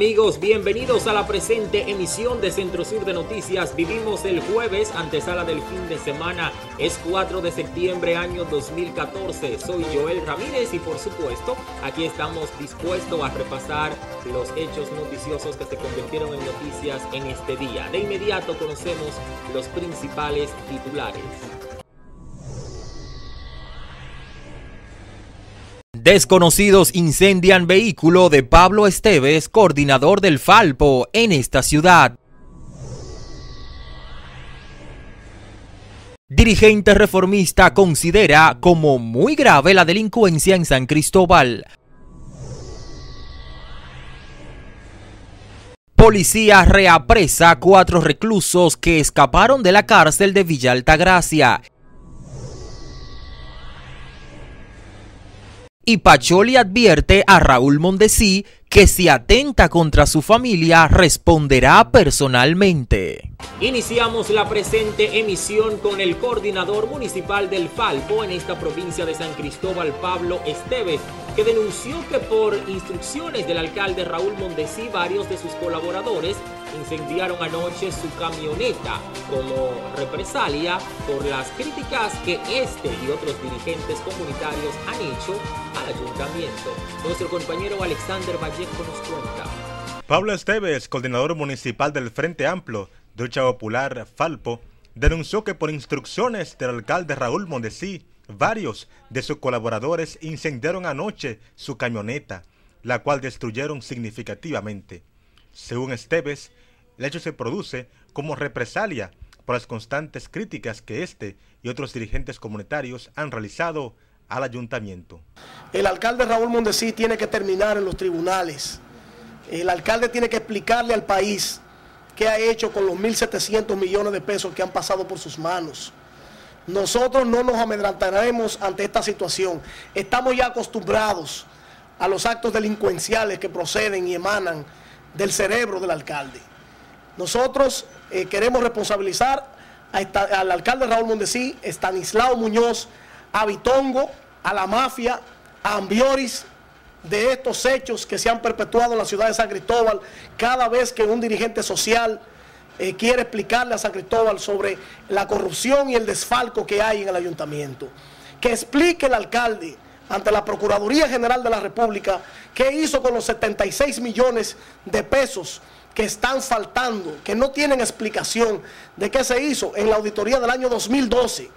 Amigos, bienvenidos a la presente emisión de Centro Sur de Noticias. Vivimos el jueves, antesala del fin de semana. Es 4 de septiembre año 2014. Soy Joel Ramírez y por supuesto aquí estamos dispuestos a repasar los hechos noticiosos que se convirtieron en noticias en este día. De inmediato conocemos los principales titulares. Desconocidos incendian vehículo de Pablo Esteves, coordinador del Falpo, en esta ciudad. Dirigente reformista considera como muy grave la delincuencia en San Cristóbal. Policía reapresa cuatro reclusos que escaparon de la cárcel de Villa Altagracia. Y Pacholi advierte a Raúl Mondesí que si atenta contra su familia responderá personalmente. Iniciamos la presente emisión con el coordinador municipal del Falpo en esta provincia de San Cristóbal, Pablo Esteves, que denunció que por instrucciones del alcalde Raúl Mondesí, varios de sus colaboradores incendiaron anoche su camioneta como represalia por las críticas que este y otros dirigentes comunitarios han hecho al ayuntamiento. Nuestro compañero Alexander Vallejo nos cuenta. Pablo Esteves, coordinador municipal del Frente Amplio de Lucha Popular Falpo, denunció que por instrucciones del alcalde Raúl Mondesí, varios de sus colaboradores incendiaron anoche su camioneta, la cual destruyeron significativamente. Según Esteves, el hecho se produce como represalia por las constantes críticas que este y otros dirigentes comunitarios han realizado al ayuntamiento. El alcalde Raúl Mondesí tiene que terminar en los tribunales. El alcalde tiene que explicarle al país qué ha hecho con los 1.700 millones de pesos que han pasado por sus manos. Nosotros no nos amedrantaremos ante esta situación. Estamos ya acostumbrados a los actos delincuenciales que proceden y emanan del cerebro del alcalde. Nosotros eh, queremos responsabilizar al alcalde Raúl Mondesí, Estanislao Muñoz, a Bitongo, a la mafia, a Ambioris, de estos hechos que se han perpetuado en la ciudad de San Cristóbal cada vez que un dirigente social eh, quiere explicarle a San Cristóbal sobre la corrupción y el desfalco que hay en el ayuntamiento. Que explique el alcalde ante la Procuraduría General de la República qué hizo con los 76 millones de pesos que están faltando, que no tienen explicación de qué se hizo en la auditoría del año 2012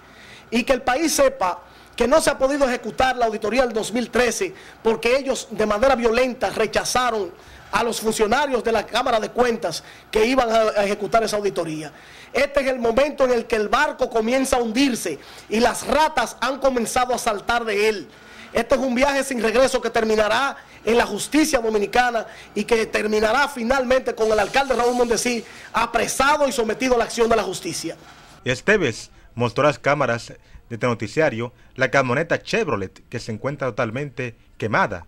y que el país sepa que no se ha podido ejecutar la auditoría del 2013 porque ellos de manera violenta rechazaron a los funcionarios de la Cámara de Cuentas que iban a ejecutar esa auditoría. Este es el momento en el que el barco comienza a hundirse y las ratas han comenzado a saltar de él. Este es un viaje sin regreso que terminará en la justicia dominicana y que terminará finalmente con el alcalde Raúl Mondesí apresado y sometido a la acción de la justicia. Esteves mostró las cámaras de este noticiario la camioneta Chevrolet que se encuentra totalmente quemada.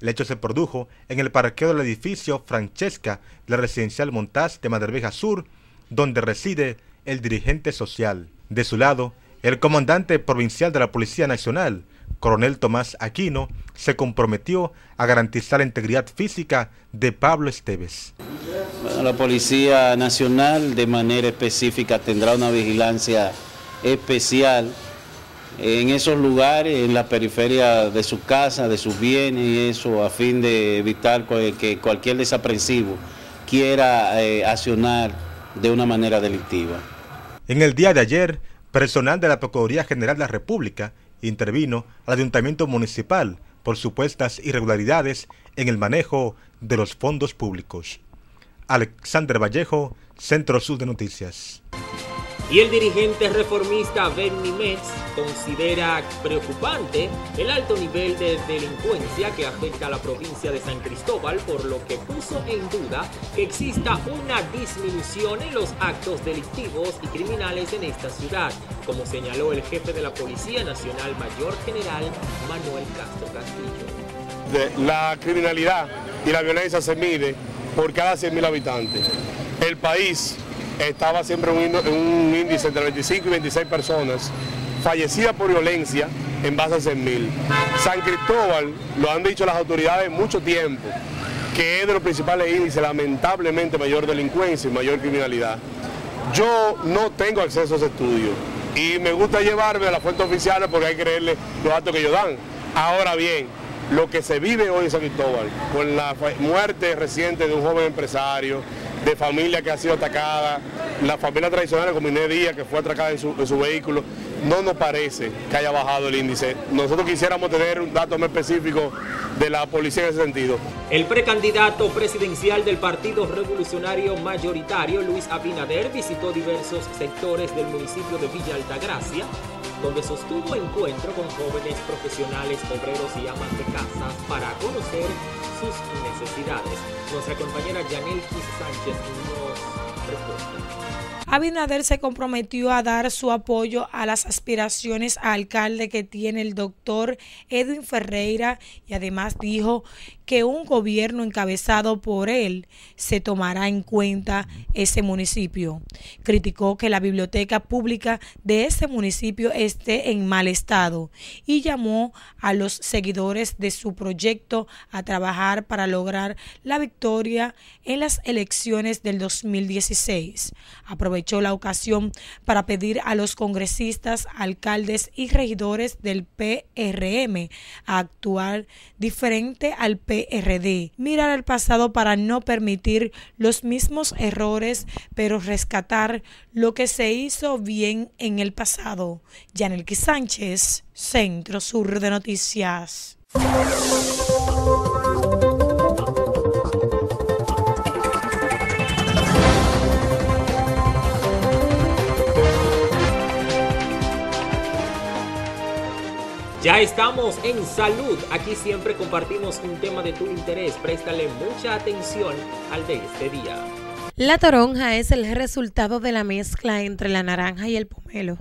El hecho se produjo en el parqueo del edificio Francesca de la residencial Montaz de Maderbeja Sur, donde reside el dirigente social. De su lado, el comandante provincial de la Policía Nacional, coronel Tomás Aquino, se comprometió a garantizar la integridad física de Pablo Esteves. la Policía Nacional de manera específica tendrá una vigilancia especial en esos lugares, en la periferia de su casa, de sus bienes y eso, a fin de evitar que cualquier desaprensivo quiera eh, accionar de una manera delictiva. En el día de ayer, personal de la Procuraduría General de la República intervino al Ayuntamiento Municipal por supuestas irregularidades en el manejo de los fondos públicos. Alexander Vallejo, Centro Sur de Noticias. Y el dirigente reformista Bernie Metz considera preocupante el alto nivel de delincuencia que afecta a la provincia de San Cristóbal, por lo que puso en duda que exista una disminución en los actos delictivos y criminales en esta ciudad, como señaló el jefe de la Policía Nacional Mayor General Manuel Castro Castillo. La criminalidad y la violencia se mide por cada 100.000 habitantes. El país estaba siempre en un, índice entre 25 y 26 personas fallecidas por violencia en base a 100.000. San Cristóbal, lo han dicho las autoridades mucho tiempo, que es de los principales índices, lamentablemente, mayor delincuencia y mayor criminalidad. Yo no tengo acceso a ese estudio y me gusta llevarme a la fuente oficial porque hay que creerle los datos que ellos dan. Ahora bien, lo que se vive hoy en San Cristóbal, con la muerte reciente de un joven empresario, de familia que ha sido atacada, la familia tradicional como Inés Díaz que fue atracada en su, vehículo, no nos parece que haya bajado el índice. Nosotros quisiéramos tener un dato más específico de la policía en ese sentido. El precandidato presidencial del Partido Revolucionario Mayoritario, Luis Abinader, visitó diversos sectores del municipio de Villa Altagracia, donde sostuvo encuentro con jóvenes profesionales, obreros y amas de casa para conocer sus necesidades. Nuestra compañera Janelki Sánchez nos responde. Abinader se comprometió a dar su apoyo a las aspiraciones a alcalde que tiene el doctor Edwin Ferreira y además dijo que un gobierno encabezado por él se tomará en cuenta ese municipio. Criticó que la biblioteca pública de ese municipio esté en mal estado y llamó a los seguidores de su proyecto a trabajar para lograr la victoria en las elecciones del 2016. Aprovechó la ocasión para pedir a los congresistas, alcaldes y regidores del PRM a actuar diferente al PRM Mirar al pasado para no permitir los mismos errores, pero rescatar lo que se hizo bien en el pasado. Yanelki Sánchez, Centro Sur de Noticias. Ya estamos en salud. Aquí siempre compartimos un tema de tu interés. Préstale mucha atención al de este día. La toronja es el resultado de la mezcla entre la naranja y el pomelo.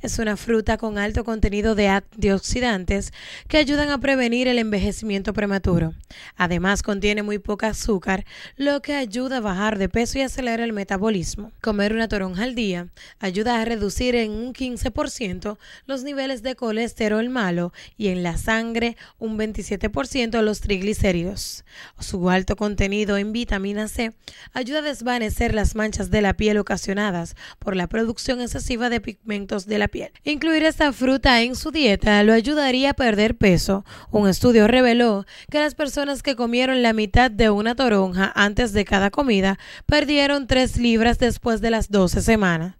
Es una fruta con alto contenido de antioxidantes que ayudan a prevenir el envejecimiento prematuro. Además, contiene muy poca azúcar, lo que ayuda a bajar de peso y acelera el metabolismo. Comer una toronja al día ayuda a reducir en un 15% los niveles de colesterol malo y en la sangre un 27% los triglicéridos. Su alto contenido en vitamina C ayuda a desvanecer las manchas de la piel ocasionadas por la producción excesiva de pigmentos de la piel. Incluir esta fruta en su dieta lo ayudaría a perder peso. Un estudio reveló que las personas que comieron la mitad de una toronja antes de cada comida perdieron 3 libras después de las 12 semanas.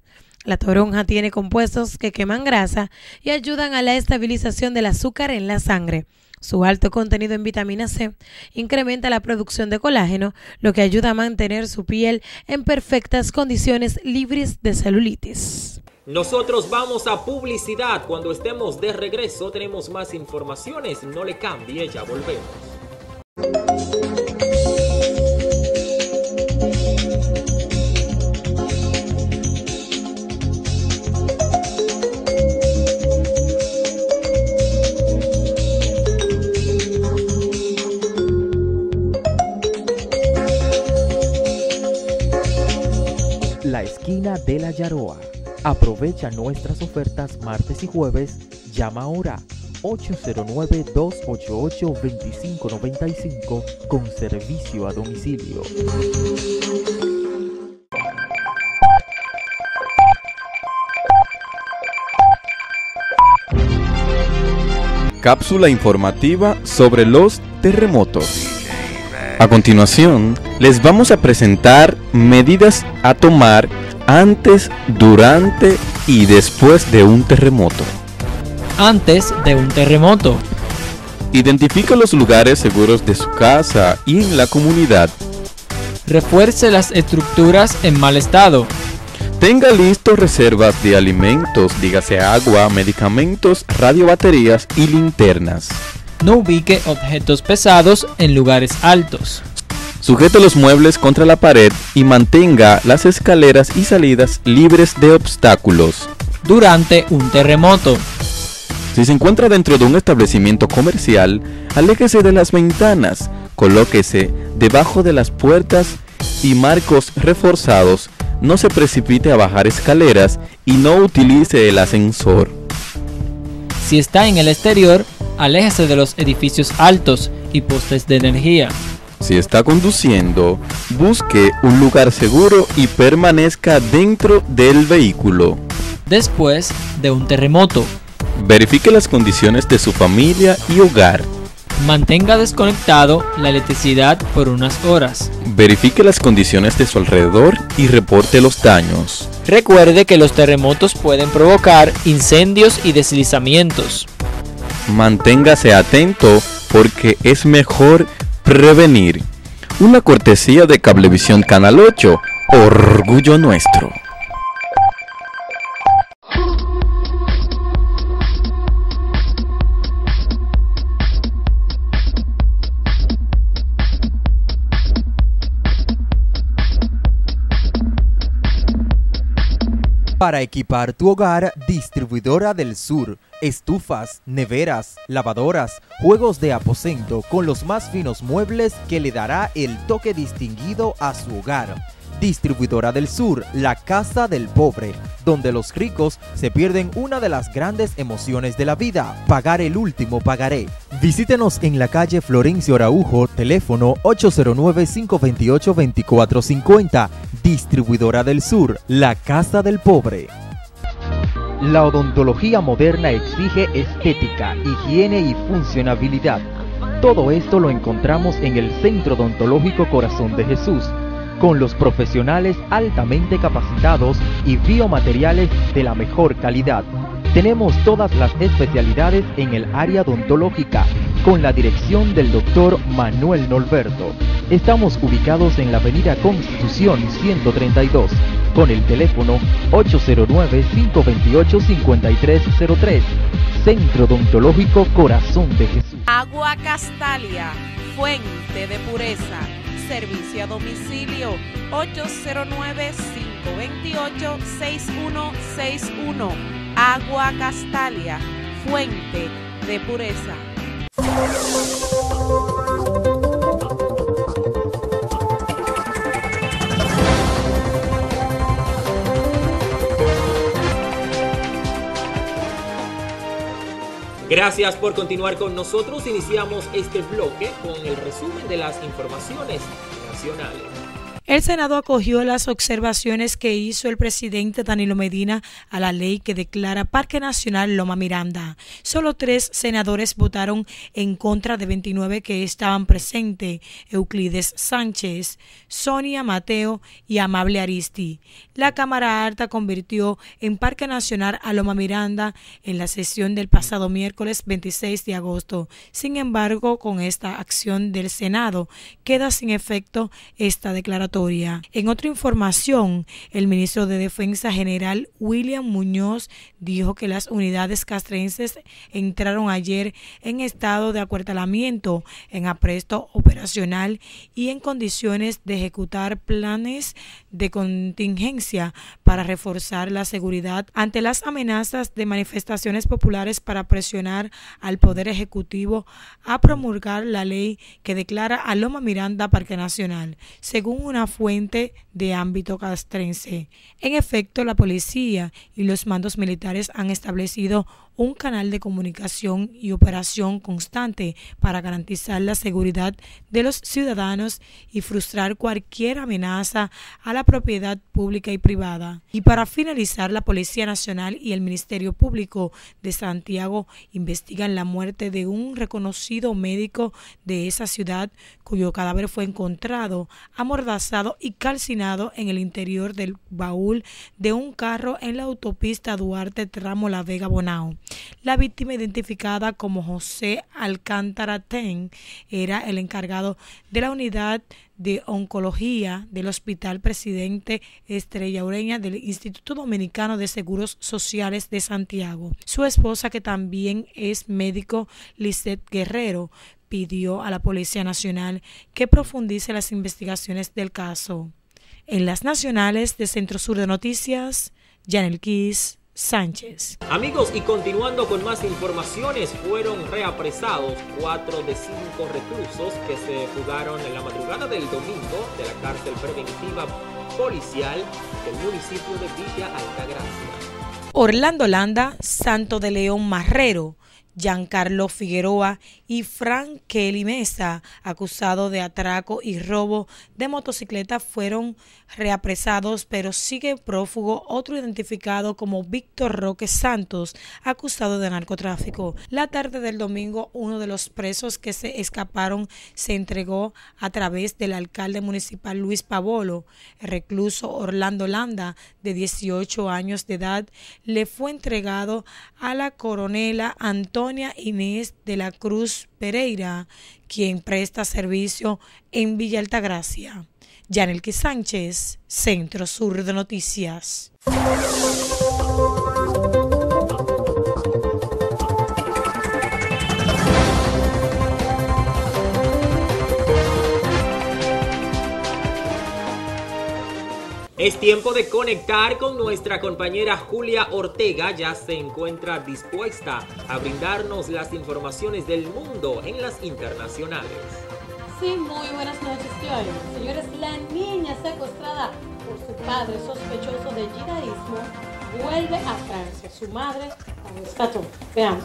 La toronja tiene compuestos que queman grasa y ayudan a la estabilización del azúcar en la sangre. Su alto contenido en vitamina C incrementa la producción de colágeno, lo que ayuda a mantener su piel en perfectas condiciones libres de celulitis. Nosotros vamos a publicidad. Cuando estemos de regreso tenemos más informaciones. No le cambie, ya volvemos. La esquina de la Yaroa Aprovecha nuestras ofertas martes y jueves. Llama ahora 809-288-2595 con servicio a domicilio. Cápsula informativa sobre los terremotos. A continuación, les vamos a presentar medidas a tomar antes, durante y después de un terremoto. Antes de un terremoto. Identifica los lugares seguros de su casa y en la comunidad. Refuerce las estructuras en mal estado. Tenga listos reservas de alimentos, dígase agua, medicamentos, radiobaterías y linternas. No ubique objetos pesados en lugares altos. Sujete los muebles contra la pared y mantenga las escaleras y salidas libres de obstáculos. Durante un terremoto. Si se encuentra dentro de un establecimiento comercial, aléjese de las ventanas, colóquese debajo de las puertas y marcos reforzados, no se precipite a bajar escaleras y no utilice el ascensor. Si está en el exterior, aléjese de los edificios altos y postes de energía. Si está conduciendo, busque un lugar seguro y permanezca dentro del vehículo. Después de un terremoto, Verifique las condiciones de su familia y hogar. mantenga desconectado la electricidad por unas horas. Verifique las condiciones de su alrededor y reporte los daños. Recuerde que los terremotos pueden provocar incendios y deslizamientos. Manténgase atento porque es mejor prevenir. Una cortesía de Cablevisión Canal 8, orgullo nuestro. Para equipar tu hogar, Distribuidora del Sur. Estufas, neveras, lavadoras, juegos de aposento con los más finos muebles que le dará el toque distinguido a su hogar. Distribuidora del Sur, la casa del pobre, donde los ricos se pierden una de las grandes emociones de la vida, pagar el último pagaré. Visítenos en la calle Florencio Araujo, teléfono 809-528-2450. Distribuidora del Sur, la casa del pobre. La odontología moderna exige estética, higiene y funcionabilidad. Todo esto lo encontramos en el Centro Odontológico Corazón de Jesús, con los profesionales altamente capacitados y biomateriales de la mejor calidad. Tenemos todas las especialidades en el área odontológica, con la dirección del doctor Manuel Norberto. Estamos ubicados en la avenida Constitución 132, con el teléfono 809-528-5303. Centro Odontológico Corazón de Jesús. Agua Castalia, fuente de pureza. Servicio a domicilio 809-528-6161. Agua Castalia, fuente de pureza. Gracias por continuar con nosotros. Iniciamos este bloque con el resumen de las informaciones nacionales. El Senado acogió las observaciones que hizo el presidente Danilo Medina a la ley que declara Parque Nacional Loma Miranda. Solo tres senadores votaron en contra de 29 que estaban presentes, Euclides Sánchez, Sonia Mateo y Amable Aristi. La Cámara Alta convirtió en Parque Nacional a Loma Miranda en la sesión del pasado miércoles 26 de agosto. Sin embargo, con esta acción del Senado, queda sin efecto esta declaratoria. En otra información, el ministro de Defensa General William Muñoz dijo que las unidades castrenses entraron ayer en estado de acuartelamiento, en apresto operacional y en condiciones de ejecutar planes de contingencia para reforzar la seguridad ante las amenazas de manifestaciones populares para presionar al Poder Ejecutivo a promulgar la ley que declara a Loma Miranda Parque Nacional, según una fuente de ámbito castrense. En efecto, la policía y los mandos militares han establecido un canal de comunicación y operación constante para garantizar la seguridad de los ciudadanos y frustrar cualquier amenaza a la propiedad pública y privada. Y para finalizar, la Policía Nacional y el Ministerio Público de Santiago investigan la muerte de un reconocido médico de esa ciudad cuyo cadáver fue encontrado amordazado y calcinado en el interior del baúl de un carro en la autopista Duarte Tramo La Vega Bonao. La víctima identificada como José Alcántara Ten era el encargado de la unidad de oncología del Hospital Presidente Estrella Ureña del Instituto Dominicano de Seguros Sociales de Santiago. Su esposa, que también es médico, Lisette Guerrero, pidió a la Policía Nacional que profundice las investigaciones del caso. En las nacionales de Centro Sur de Noticias, Janel Kiss, Sánchez. Amigos, y continuando con más informaciones, fueron reapresados cuatro de cinco reclusos que se fugaron en la madrugada del domingo de la cárcel preventiva policial del municipio de Villa Altagracia. Orlando Landa, Santo de León Marrero, Giancarlo Figueroa y Frank Kelly Mesa, acusados de atraco y robo de motocicleta, fueron reapresados, pero sigue prófugo otro identificado como Víctor Roque Santos, acusado de narcotráfico. La tarde del domingo, uno de los presos que se escaparon se entregó a través del alcalde municipal Luis Pavolo. Recluso Orlando Landa, de 18 años de edad, le fue entregado a la coronela Inés de la Cruz Pereira, quien presta servicio en Villa Altagracia. Yanelki Sánchez, Centro Sur de Noticias. Es tiempo de conectar con nuestra compañera Julia Ortega. Ya se encuentra dispuesta a brindarnos las informaciones del mundo en las internacionales. Sí, muy buenas noches, Joy. Señores, la niña secuestrada por su padre sospechoso de yidaísmo vuelve a Francia. Su madre la rescató. Veamos.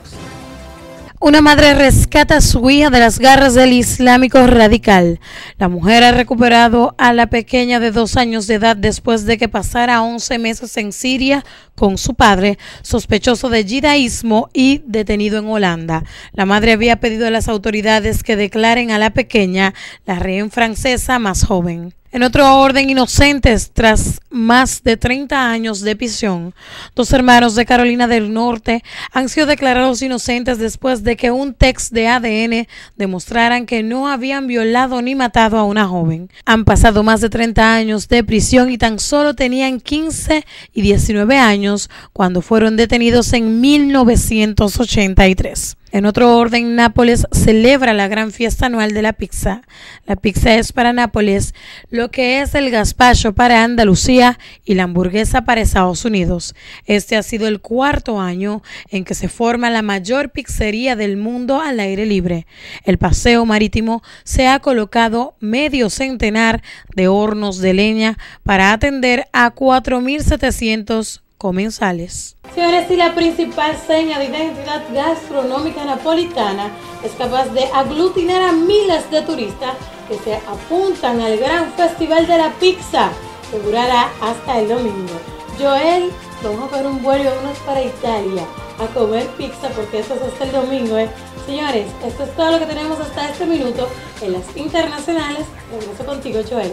Una madre rescata a su hija de las garras del islámico radical. La mujer ha recuperado a la pequeña de dos años de edad después de que pasara 11 meses en Siria con su padre, sospechoso de yidaísmo y detenido en Holanda. La madre había pedido a las autoridades que declaren a la pequeña la rehén francesa más joven. En otro orden, inocentes tras más de 30 años de prisión, dos hermanos de Carolina del Norte han sido declarados inocentes después de que un test de ADN demostraran que no habían violado ni matado a una joven. Han pasado más de 30 años de prisión y tan solo tenían 15 y 19 años cuando fueron detenidos en 1983. En otro orden, Nápoles celebra la gran fiesta anual de la pizza. La pizza es para Nápoles lo que es el gazpacho para Andalucía y la hamburguesa para Estados Unidos. Este ha sido el cuarto año en que se forma la mayor pizzería del mundo al aire libre. El paseo marítimo se ha colocado medio centenar de hornos de leña para atender a 4.700 comensales. Señores, si la principal seña de identidad gastronómica napolitana es capaz de aglutinar a miles de turistas que se apuntan al gran festival de la pizza, que durará hasta el domingo. Joel, vamos a ver un vuelo unos para Italia a comer pizza porque eso es hasta el domingo. ¿eh? Señores, esto es todo lo que tenemos hasta este minuto en las internacionales. Regreso contigo, Joel.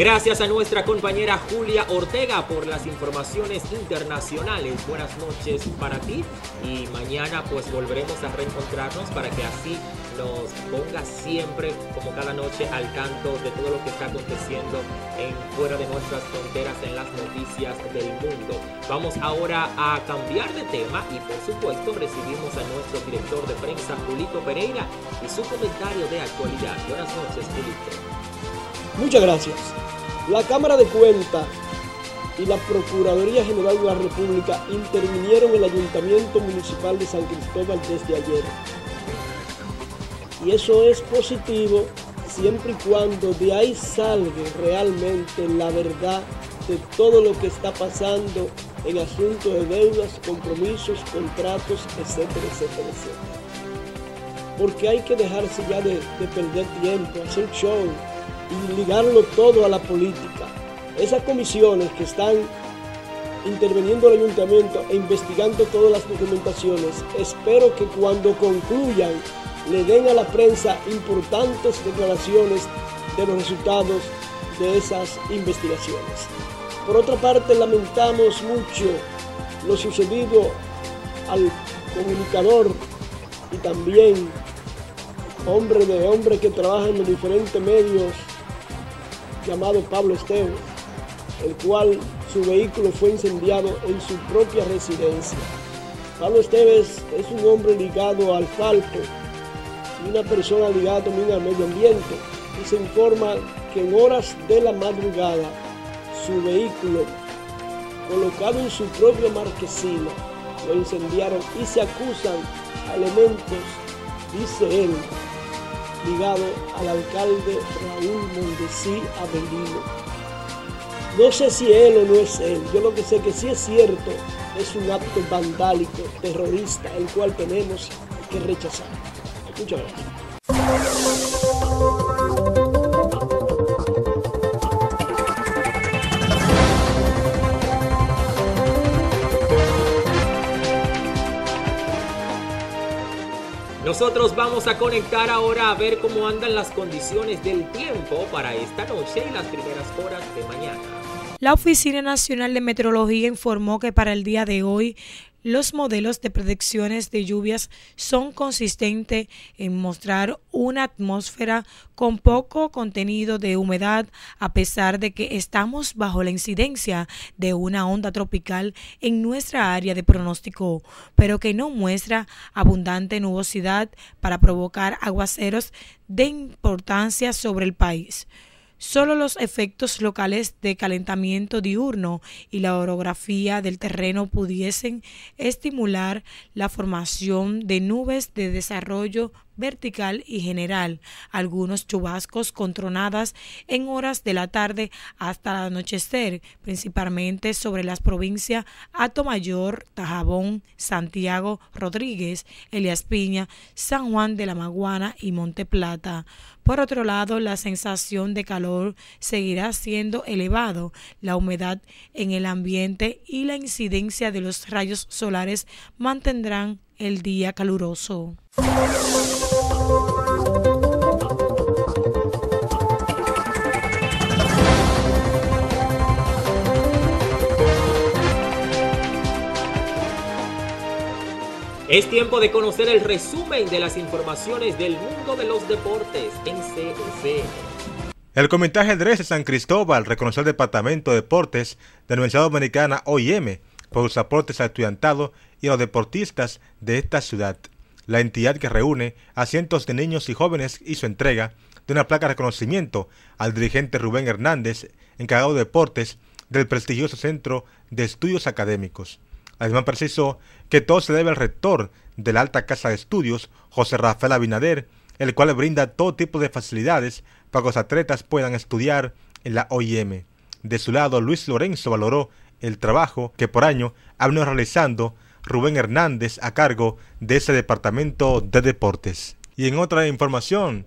Gracias a nuestra compañera Julia Ortega por las informaciones internacionales. Buenas noches para ti y mañana pues volveremos a reencontrarnos para que así nos ponga siempre como cada noche al canto de todo lo que está aconteciendo en fuera de nuestras fronteras en las noticias del mundo. Vamos ahora a cambiar de tema y por supuesto recibimos a nuestro director de prensa Julito Pereira y su comentario de actualidad. Buenas noches, Julito. Muchas gracias. La Cámara de Cuentas y la Procuraduría General de la República intervinieron el Ayuntamiento Municipal de San Cristóbal desde ayer. Y eso es positivo siempre y cuando de ahí salga realmente la verdad de todo lo que está pasando en asuntos de deudas, compromisos, contratos, etcétera, etcétera, etcétera. Porque hay que dejarse ya de, de perder tiempo, hacer show, y ligarlo todo a la política. Esas comisiones que están interviniendo el ayuntamiento e investigando todas las documentaciones, espero que cuando concluyan le den a la prensa importantes declaraciones de los resultados de esas investigaciones. Por otra parte, lamentamos mucho lo sucedido al comunicador y también hombre de hombre que trabaja en diferentes medios llamado Pablo Esteves, el cual su vehículo fue incendiado en su propia residencia. Pablo Esteves es un hombre ligado al falco y una persona ligada también al medio ambiente y se informa que en horas de la madrugada su vehículo colocado en su propia marquesina lo incendiaron y se acusan a elementos, dice él, ligado al alcalde Raúl Mondesí Avelino. No sé si él o no es él, yo lo que sé que sí es cierto, es un acto vandálico, terrorista, el cual tenemos que rechazar. Muchas gracias. Nosotros vamos a conectar ahora a ver cómo andan las condiciones del tiempo para esta noche y las primeras horas de mañana. La Oficina Nacional de Meteorología informó que para el día de hoy los modelos de predicciones de lluvias son consistentes en mostrar una atmósfera con poco contenido de humedad a pesar de que estamos bajo la incidencia de una onda tropical en nuestra área de pronóstico, pero que no muestra abundante nubosidad para provocar aguaceros de importancia sobre el país. Solo los efectos locales de calentamiento diurno y la orografía del terreno pudiesen estimular la formación de nubes de desarrollo vertical y general, algunos chubascos con tronadas en horas de la tarde hasta el anochecer, principalmente sobre las provincias Mayor, Tajabón, Santiago, Rodríguez, Elias Piña, San Juan de la Maguana y Monte Plata. Por otro lado, la sensación de calor seguirá siendo elevado, la humedad en el ambiente y la incidencia de los rayos solares mantendrán el día caluroso. Es tiempo de conocer el resumen de las informaciones del mundo de los deportes en CFN. El Comité Ajedrez de San Cristóbal reconoció el Departamento de Deportes de la Universidad Dominicana OIM por sus aportes al estudiantado y a los deportistas de esta ciudad. La entidad que reúne a cientos de niños y jóvenes hizo entrega de una placa de reconocimiento al dirigente Rubén Hernández, encargado de deportes del prestigioso Centro de Estudios Académicos. Además precisó que todo se debe al rector de la Alta Casa de Estudios, José Rafael Abinader, el cual brinda todo tipo de facilidades para que los atletas puedan estudiar en la OIM. De su lado, Luis Lorenzo valoró el trabajo que por año ha venido realizando Rubén Hernández a cargo de ese departamento de deportes. Y en otra información,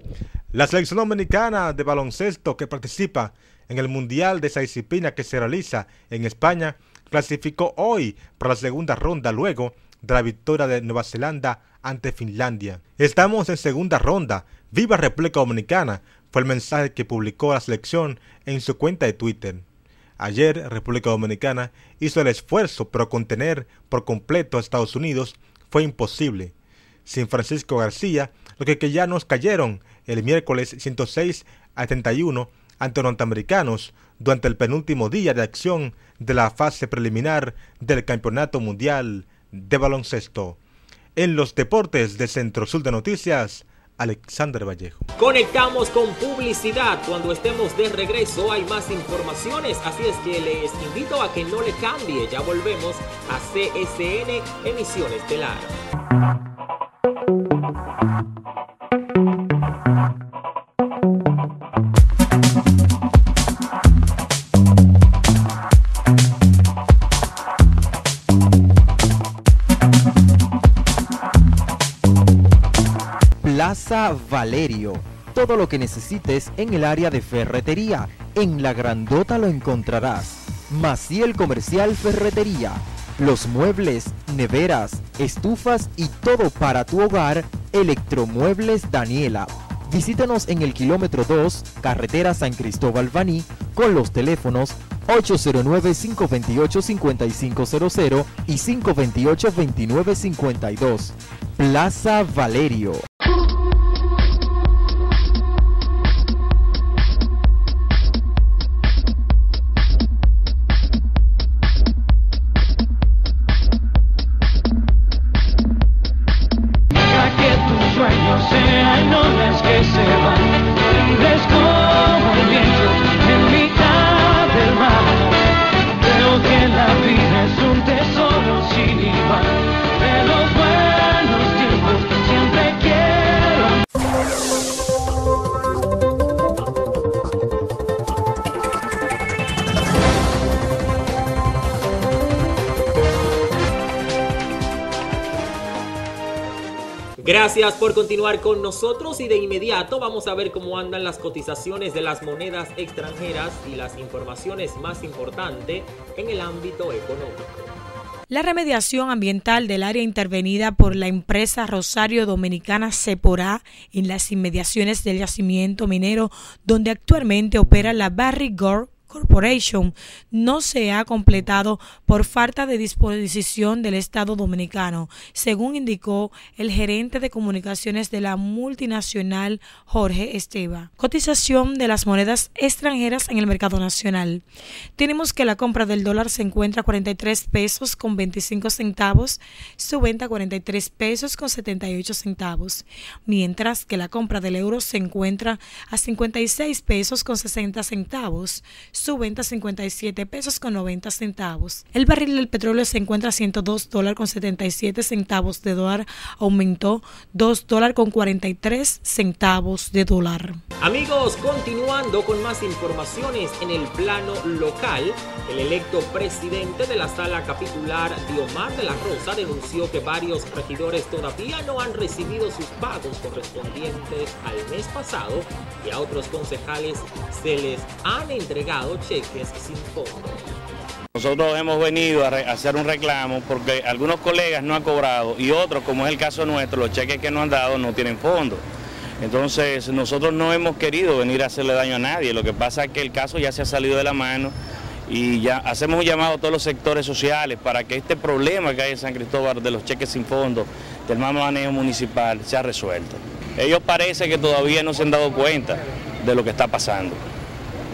la selección dominicana de baloncesto que participa en el Mundial de esa disciplina que se realiza en España clasificó hoy para la segunda ronda luego de la victoria de Nueva Zelanda ante Finlandia. Estamos en segunda ronda. Viva República Dominicana fue el mensaje que publicó la selección en su cuenta de Twitter. Ayer República Dominicana hizo el esfuerzo, pero contener por completo a Estados Unidos fue imposible. Sin Francisco García, los que, ya nos cayeron el miércoles 106 a 71 ante norteamericanos durante el penúltimo día de acción de la fase preliminar del Campeonato Mundial de Baloncesto. En los deportes de Centro Sur de Noticias, Alexander Vallejo. Conectamos con publicidad. Cuando estemos de regreso hay más informaciones, así es que les invito a que no le cambie. Ya volvemos a CSN Emisiones Estelar. Valerio. Todo lo que necesites en el área de ferretería. En la grandota lo encontrarás. Maciel Comercial Ferretería. Los muebles, neveras, estufas y todo para tu hogar. Electromuebles Daniela. Visítanos en el kilómetro 2, carretera San Cristóbal Baní, con los teléfonos 809-528-5500 y 528-2952. Plaza Valerio. Gracias por continuar con nosotros y de inmediato vamos a ver cómo andan las cotizaciones de las monedas extranjeras y las informaciones más importantes en el ámbito económico. La remediación ambiental del área intervenida por la empresa Rosario Dominicana Seporá en las inmediaciones del yacimiento minero donde actualmente opera la Barry Gore Corporation no se ha completado por falta de disposición del Estado dominicano, según indicó el gerente de comunicaciones de la multinacional Jorge Esteba. Cotización de las monedas extranjeras en el mercado nacional. Tenemos que la compra del dólar se encuentra a 43 pesos con 25 centavos, su venta a 43 pesos con 78 centavos, mientras que la compra del euro se encuentra a 56 pesos con 60 centavos, su venta 57 pesos con 90 centavos. El barril del petróleo se encuentra a 102 dólares con 77 centavos de dólar, aumentó 2 dólares con 43 centavos de dólar. Amigos, continuando con más informaciones en el plano local, el electo presidente de la sala capitular, Diomar de la Rosa, denunció que varios regidores todavía no han recibido sus pagos correspondientes al mes pasado y a otros concejales se les han entregado cheques sin fondo. Nosotros hemos venido a hacer un reclamo porque algunos colegas no han cobrado y otros, como es el caso nuestro, los cheques que nos han dado no tienen fondo. Entonces nosotros no hemos querido venir a hacerle daño a nadie, lo que pasa es que el caso ya se ha salido de la mano y ya hacemos un llamado a todos los sectores sociales para que este problema que hay en San Cristóbal de los cheques sin fondo, del mal manejo municipal, sea resuelto. Ellos parece que todavía no se han dado cuenta de lo que está pasando.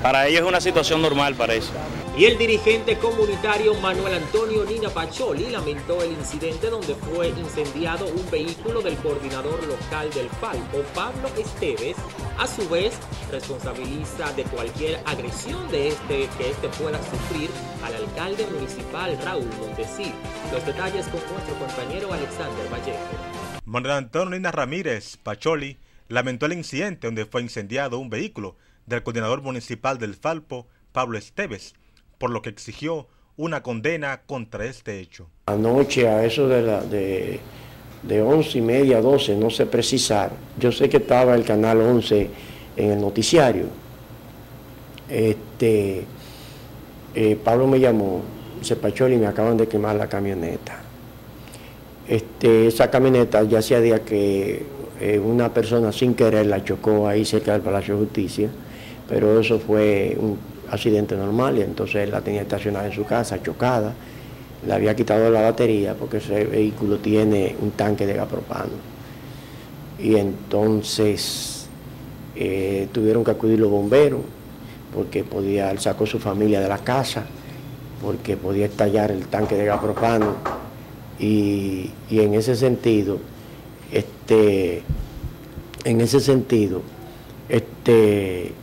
Para ellos es una situación normal, para eso. Y el dirigente comunitario Manuel Antonio Nina Pacholi lamentó el incidente donde fue incendiado un vehículo del coordinador local del Falco, Pablo Esteves. A su vez, responsabiliza de cualquier agresión de este que este pueda sufrir al alcalde municipal Raúl Montesí. Los detalles con nuestro compañero Alexander Vallejo. Manuel Antonio Nina Ramírez Pacholi lamentó el incidente donde fue incendiado un vehículo del coordinador municipal del Falpo, Pablo Esteves, por lo que exigió una condena contra este hecho. Anoche a eso de, la, de, de 11 y media, 12, no sé precisar, yo sé que estaba el canal 11 en el noticiario. Este, eh, Pablo me llamó, pachó y me acaban de quemar la camioneta. Este, esa camioneta ya hacía día que eh, una persona sin querer la chocó ahí cerca del Palacio de Justicia pero eso fue un accidente normal y entonces él la tenía estacionada en su casa, chocada, le había quitado la batería porque ese vehículo tiene un tanque de gapropano. Y entonces eh, tuvieron que acudir los bomberos porque podía, él sacó su familia de la casa porque podía estallar el tanque de gapropano y, y en ese sentido, este, en ese sentido, este,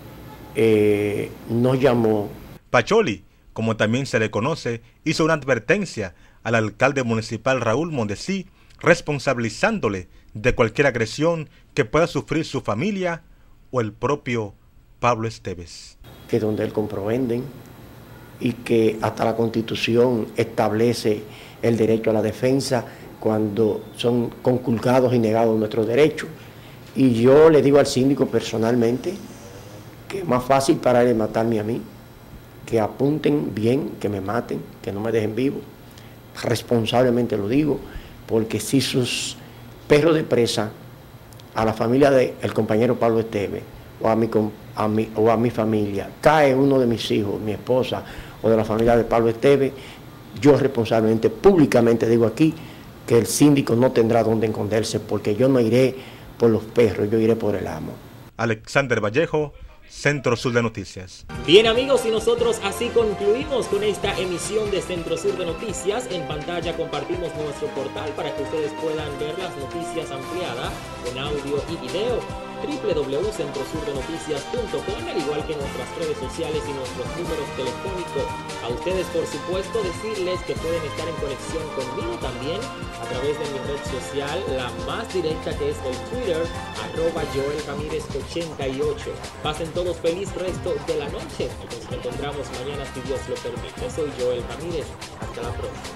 eh, nos llamó. Pacholi, como también se le conoce, hizo una advertencia al alcalde municipal Raúl Mondesí, responsabilizándole de cualquier agresión que pueda sufrir su familia o el propio Pablo Esteves. Que donde él comprovenden y que hasta la constitución establece el derecho a la defensa cuando son conculcados y negados nuestros derechos. Y yo le digo al síndico personalmente, que es más fácil para él matarme a mí, que apunten bien, que me maten, que no me dejen vivo. Responsablemente lo digo, porque si sus perros de presa a la familia del compañero Pablo Esteve o a, mi, o a mi familia, cae uno de mis hijos, mi esposa o de la familia de Pablo Esteve, yo responsablemente, públicamente digo aquí, que el síndico no tendrá dónde esconderse porque yo no iré por los perros, yo iré por el amo. Alexander Vallejo, Centro Sur de Noticias. Bien amigos, y nosotros así concluimos con esta emisión de Centro Sur de Noticias. En pantalla compartimos nuestro portal para que ustedes puedan ver las noticias ampliadas con audio y video www.centrosurdenoticias.com, al igual que nuestras redes sociales y nuestros números telefónicos. A ustedes, por supuesto, decirles que pueden estar en conexión conmigo también a través de mi red social, la más directa que es el Twitter, arroba Joel Ramírez 88. Pasen todos feliz resto de la noche nos encontramos mañana si Dios lo permite. Soy Joel Ramírez. Hasta la próxima.